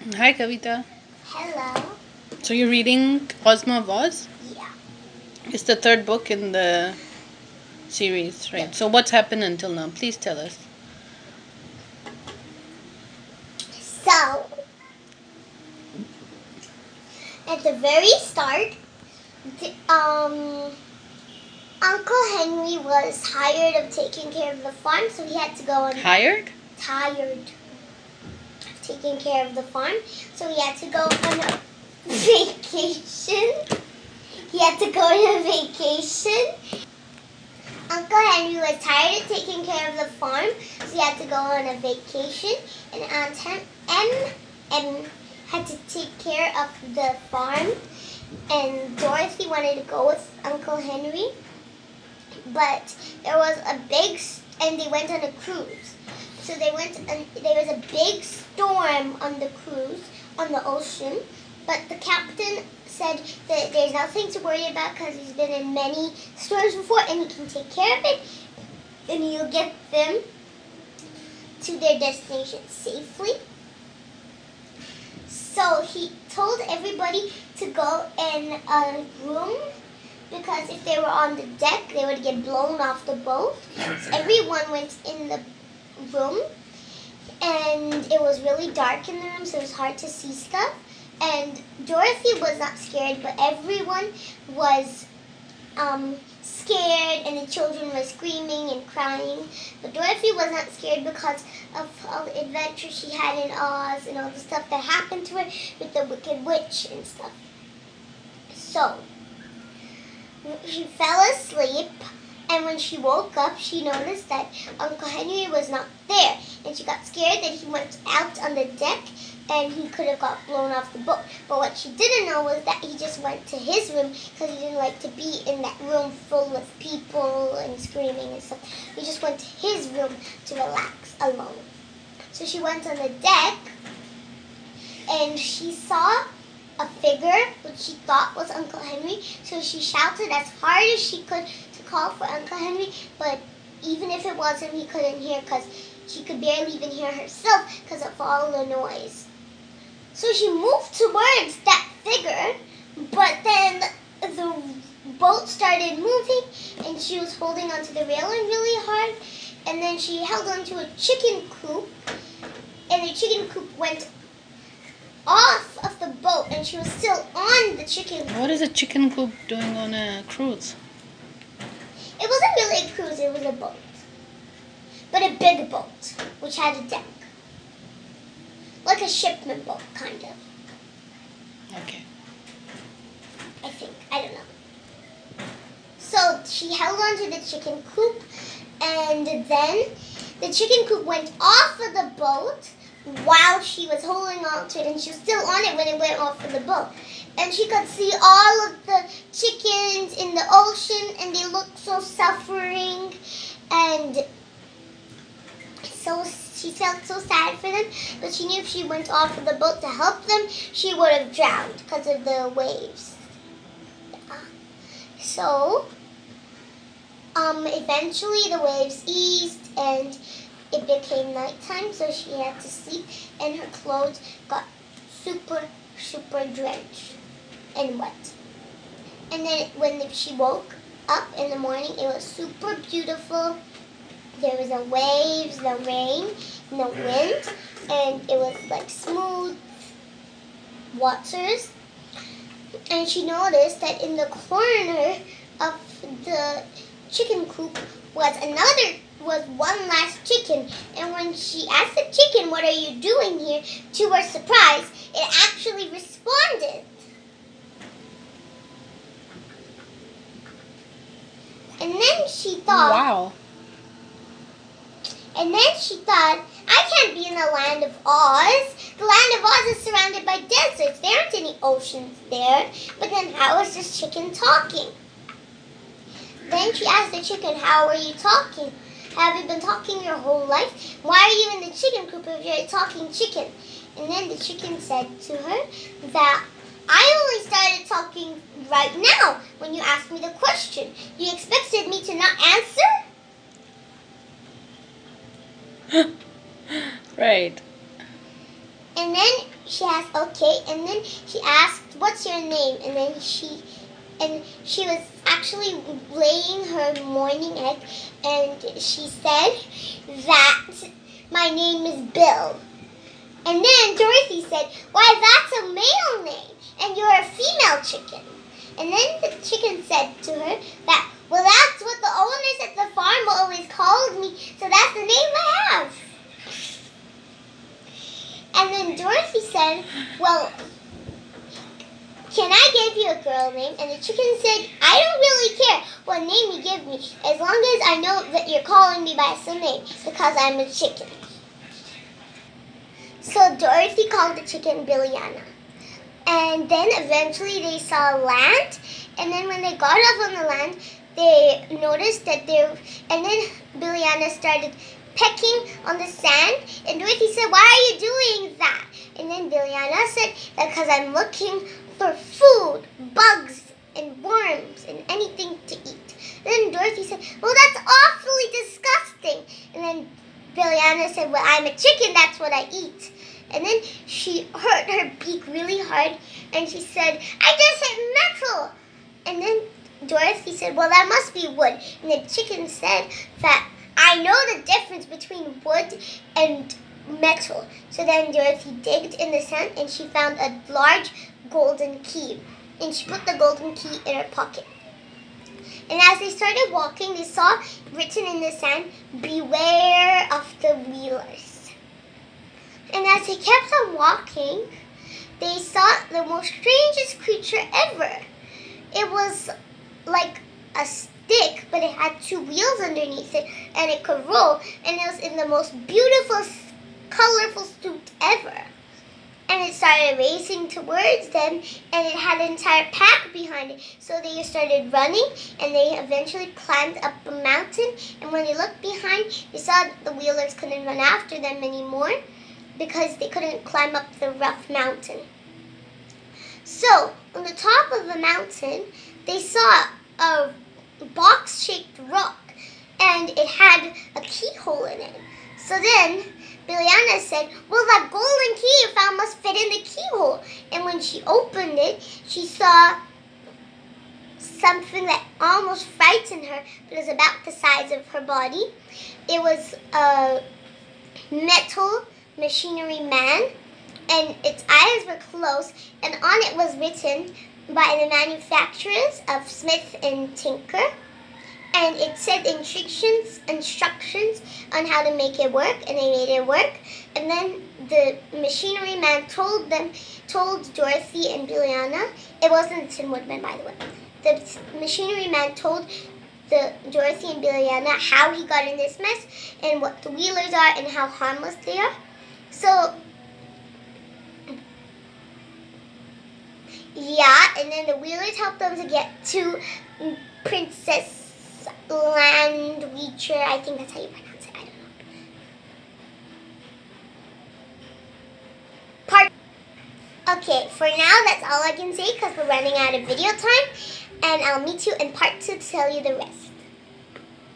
Hi, Kavita. Hello. So you're reading Ozma of Oz? Yeah. It's the third book in the series, right? So what's happened until now? Please tell us. So, at the very start, the, um, Uncle Henry was tired of taking care of the farm, so he had to go and Hired? tired of taking care of the farm, so he had to go on a vacation. He had to go on a vacation. Uncle Henry was tired of taking care of the farm, so he had to go on a vacation. And Aunt Em, Em had to take care of the farm. And Dorothy wanted to go with Uncle Henry, but there was a big, and they went on a cruise. So they went, and there was a big storm on the cruise on the ocean. But the captain said that there's nothing to worry about because he's been in many storms before and he can take care of it and he'll get them to their destination safely. So he told everybody to go in a room because if they were on the deck, they would get blown off the boat. So everyone went in the room and it was really dark in the room, so it was hard to see stuff. And Dorothy was not scared, but everyone was um, scared, and the children were screaming and crying. But Dorothy was not scared because of all the adventures she had in Oz and all the stuff that happened to her with the Wicked Witch and stuff. So, she fell asleep, and when she woke up, she noticed that Uncle Henry was not there, and she got scared that he went out on the deck and he could have got blown off the boat. But what she didn't know was that he just went to his room because he didn't like to be in that room full of people and screaming and stuff. He just went to his room to relax alone. So she went on the deck and she saw a figure which she thought was Uncle Henry. So she shouted as hard as she could to call for Uncle Henry, but even if it was him, he couldn't hear because she could barely even hear herself because of all the noise. So she moved towards that figure, but then the boat started moving and she was holding onto the railing really hard. And then she held onto a chicken coop, and the chicken coop went off of the boat, and she was still on the chicken coop. What is a chicken coop doing on a cruise? It wasn't really a cruise, it was a boat. But a big boat, which had a deck. Like a shipment boat, kind of. Okay. I think. I don't know. So she held onto the chicken coop, and then the chicken coop went off of the boat while she was holding on to it, and she was still on it when it went off of the boat. And she could see all of the chickens in the ocean, and they looked so suffering, and so she felt so sad for them. But she knew if she went off of the boat to help them, she would have drowned because of the waves. So, um, eventually the waves eased and it became nighttime, so she had to sleep, and her clothes got super, super drenched and wet. And then when she woke up in the morning, it was super beautiful. There was the waves, the rain, the wind, and it was like smooth waters and she noticed that in the corner of the chicken coop was another was one last chicken and when she asked the chicken what are you doing here to her surprise it actually responded and then she thought Wow. and then she thought I can't be in the land of Oz. The land of Oz is surrounded by deserts. There aren't any oceans there. But then how is this chicken talking? Then she asked the chicken, How are you talking? Have you been talking your whole life? Why are you in the chicken coop if you're a talking chicken? And then the chicken said to her that I only started talking right now when you asked me the question. You expected me to not answer? Right. And then she asked, okay, and then she asked, what's your name? And then she, and she was actually laying her morning egg, and she said that my name is Bill. And then Dorothy said, why, that's a male name, and you're a female chicken. And then the chicken said to her that, well, that's what the owners at the farm always called me, so that's the name I have. And then Dorothy said, well, can I give you a girl name? And the chicken said, I don't really care what name you give me, as long as I know that you're calling me by some name, because I'm a chicken. So Dorothy called the chicken Billiana. And then eventually they saw land, and then when they got off on the land, they noticed that they, and then Billiana started pecking on the sand. And Dorothy said, why are you doing that? And then Billiana said, because I'm looking for food, bugs, and worms, and anything to eat. Then Dorothy said, well, that's awfully disgusting. And then Billiana said, well, I'm a chicken, that's what I eat. And then she hurt her beak really hard, and she said, I just hit metal. And then Dorothy said, well, that must be wood. And the chicken said that I know the difference between wood and metal. So then Dorothy digged in the sand and she found a large golden key. And she put the golden key in her pocket. And as they started walking, they saw written in the sand, Beware of the Wheelers. And as they kept on walking, they saw the most strangest creature ever. It was like a stick, but it had two wheels underneath it, and it could roll, and it was in the most beautiful, colorful suit ever. And it started racing towards them, and it had an entire pack behind it. So they started running, and they eventually climbed up a mountain. And when they looked behind, they saw the wheelers couldn't run after them anymore because they couldn't climb up the rough mountain. So, on the top of the mountain, they saw a box-shaped rock, and it had a keyhole in it. So then, Billiana said, well, that golden key you found must fit in the keyhole. And when she opened it, she saw something that almost frightened her, but it was about the size of her body. It was a metal machinery man, and its eyes were closed, and on it was written by the manufacturers of Smith and Tinker and it said instructions instructions on how to make it work and they made it work. And then the machinery man told them told Dorothy and Billiana it wasn't the Tin Woodman by the way. The machinery man told the Dorothy and Billiana how he got in this mess and what the wheelers are and how harmless they are. So yeah and then the wheelers helped them to get to Princess Land Reacher. I think that's how you pronounce it. I don't know. Part. Okay, for now, that's all I can say because we're running out of video time. And I'll meet you in part two to tell you the rest.